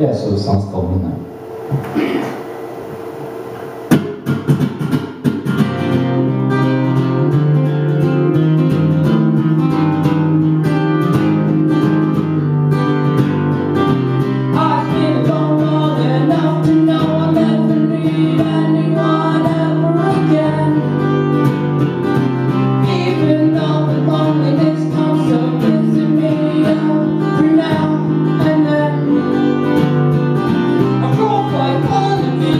Yeah, so the song's called Midnight.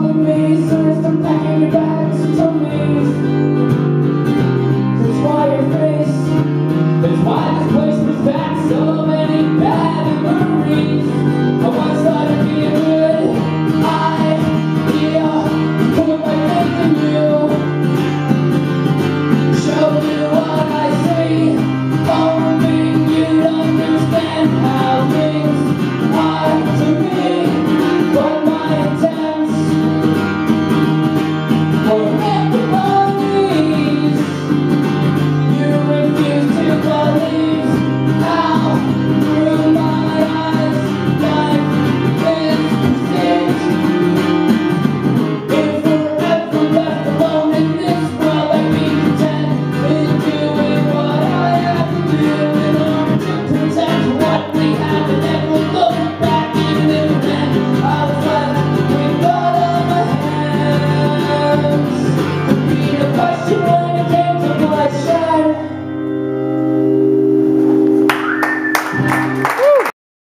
Holy me, so it's the pain you